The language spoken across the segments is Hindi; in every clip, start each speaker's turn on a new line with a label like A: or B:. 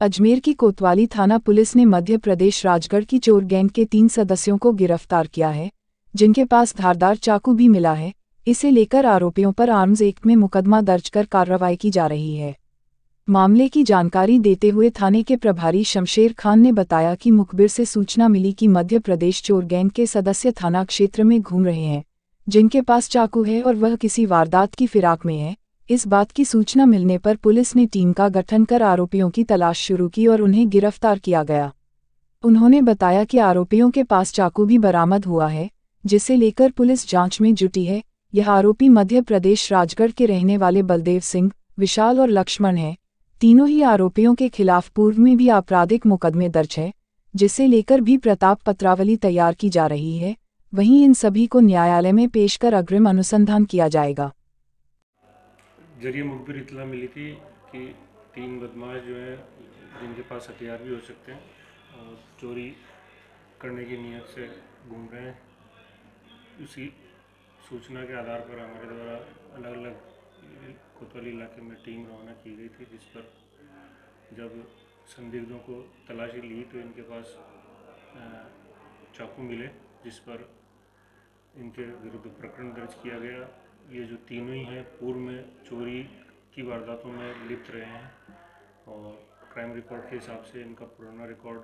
A: अजमेर की कोतवाली थाना पुलिस ने मध्य प्रदेश राजगढ़ की चोर गैंग के तीन सदस्यों को गिरफ़्तार किया है, जिनके पास धारदार चाकू भी मिला है। इसे लेकर आरोपियों पर आर्म्स एक्ट में मुकदमा दर्ज कर कार्रवाई की जा रही है। मामले की जानकारी देते हुए थाने के प्रभारी शमशेर खान ने बताया कि मुखबिर से सूचना मिली कि मध्य प्रदेश चोर गैंग के सदस्य थाना क्षेत्र में घूम रहे हैं, जिनके पास चाकू है और वह किसी वारदात की फिराक में है। इस बात की सूचना मिलने पर पुलिस ने टीम का गठन कर आरोपियों की तलाश शुरू की और उन्हें गिरफ़्तार किया गया। उन्होंने बताया कि आरोपियों के पास चाकू भी बरामद हुआ है, जिसे लेकर पुलिस जाँच में जुटी है। यह आरोपी मध्य प्रदेश राजगढ़ के रहने वाले बलदेव सिंह, विशाल और लक्ष्मण हैं। तीनों ही आरोपियों के खिलाफ पूर्व में भी आपराधिक मुकदमे दर्ज है, जिसे लेकर भी प्रताप पत्रावली तैयार की जा रही है। वहीं इन सभी को न्यायालय में पेश कर अग्रिम अनुसंधान किया जाएगा।
B: ज़रिए मुखबिर इतला मिली थी कि तीन बदमाश जो है, जिनके पास हथियार भी हो सकते हैं और चोरी करने की नीयत से घूम रहे हैं। उसी सूचना के आधार पर हमारे द्वारा अलग अलग कोतवाली इलाके में टीम रवाना की गई थी, जिस पर जब संदिग्धों को तलाशी ली तो इनके पास चाकू मिले, जिस पर इनके विरुद्ध प्रकरण दर्ज किया गया। ये जो तीनों ही हैं पूर्व में चोरी की वारदातों में लिप्त रहे हैं और क्राइम रिकॉर्ड के हिसाब से इनका पुराना रिकॉर्ड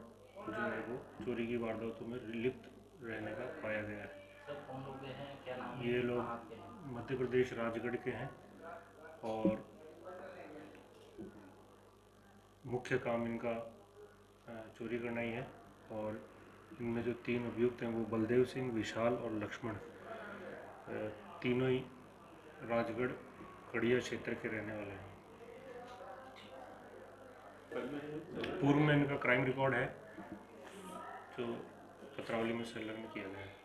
B: जो है वो चोरी की वारदातों में लिप्त रहने का पाया गया है। ये लोग मध्य प्रदेश राजगढ़ के हैं और मुख्य काम इनका चोरी करना ही है और इनमें जो तीन अभियुक्त हैं वो बलदेव सिंह विशाल और लक्ष्मण। तीनों ही राजगढ़ कड़िया क्षेत्र के रहने वाले हैं। पूर्व में इनका क्राइम रिकॉर्ड है, जो पत्रावली में संलग्न किया गया है।